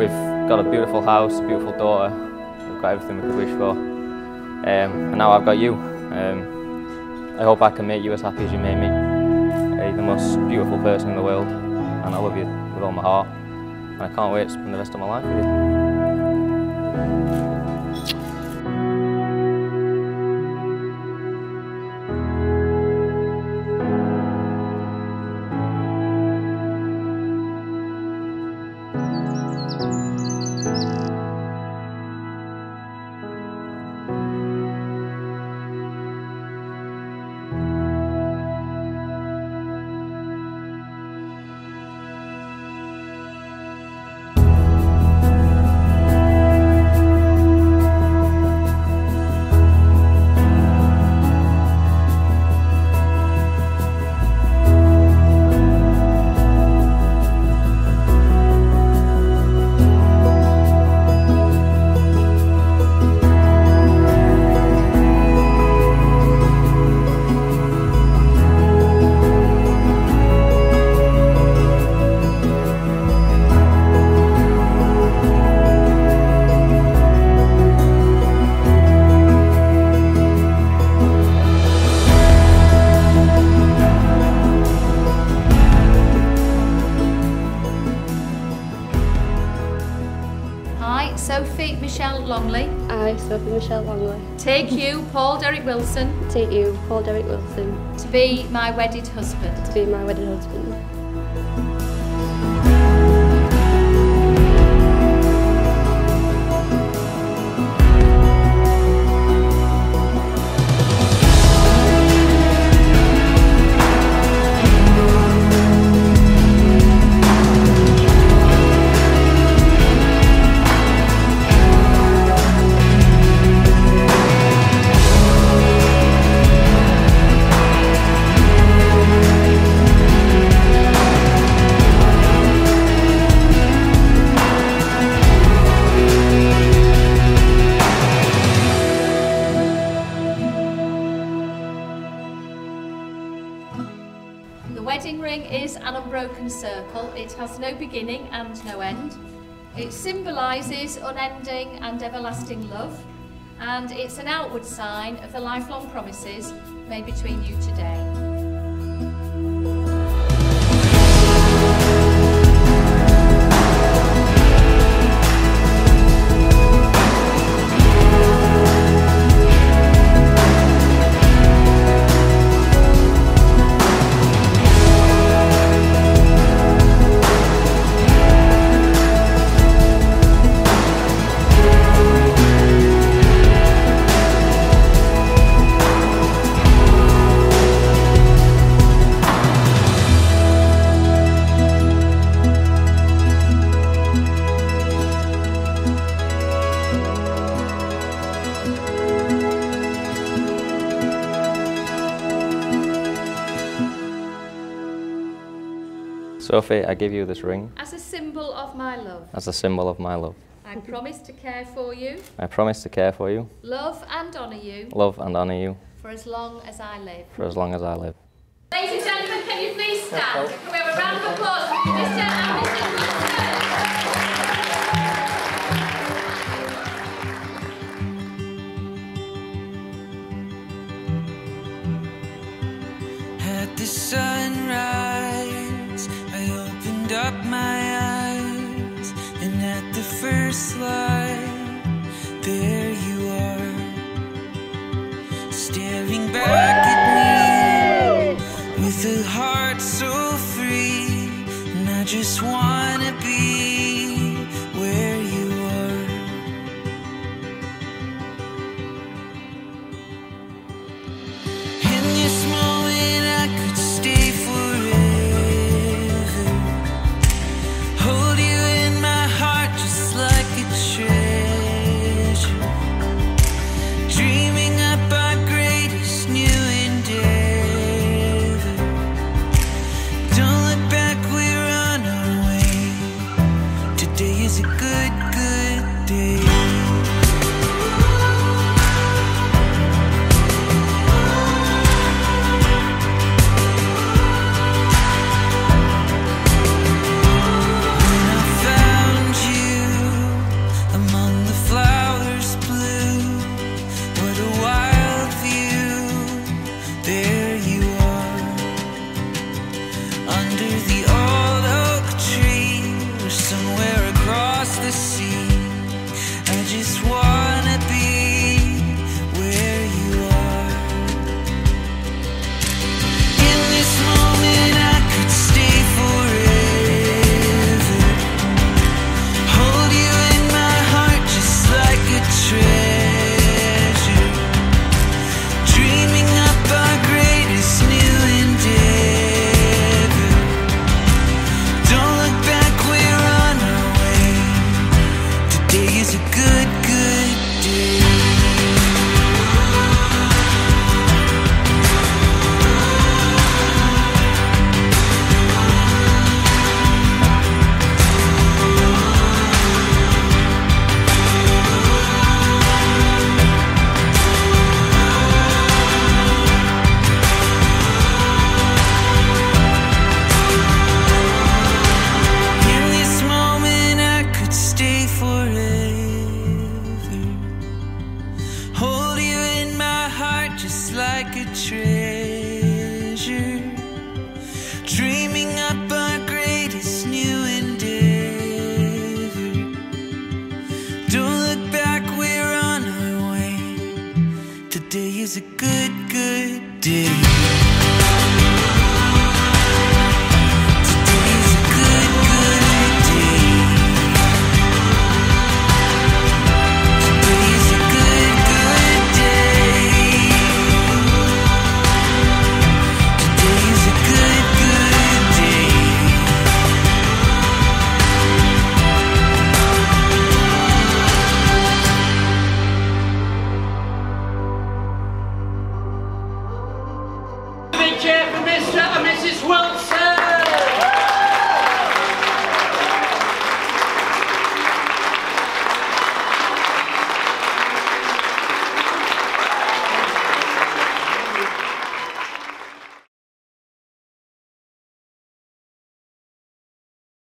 We've got a beautiful house, a beautiful daughter. We've got everything we could wish for. Um, and now I've got you. Um, I hope I can make you as happy as you made me. Uh, you're the most beautiful person in the world, and I love you with all my heart. And I can't wait to spend the rest of my life with you. Sophie Michelle Longley. I, Sophie Michelle Longley. Take you, Paul Derek Wilson. Take you, Paul Derek Wilson. To be my wedded husband. To be my wedded husband. Unbroken circle. It has no beginning and no end. It symbolises unending and everlasting love, and it's an outward sign of the lifelong promises made between you today. Sophie, I give you this ring As a symbol of my love, as a symbol of my love. I promise to care for you, I promise to care for you, love and honour you love and honour you for as long as I live. for as long as I live. Ladies and gentlemen, can you please stand? Can we have a round of applause for Mr. and Mrs. opened up my eyes, and at the first light, there you are, staring back at me with a heart so free, and I just wanna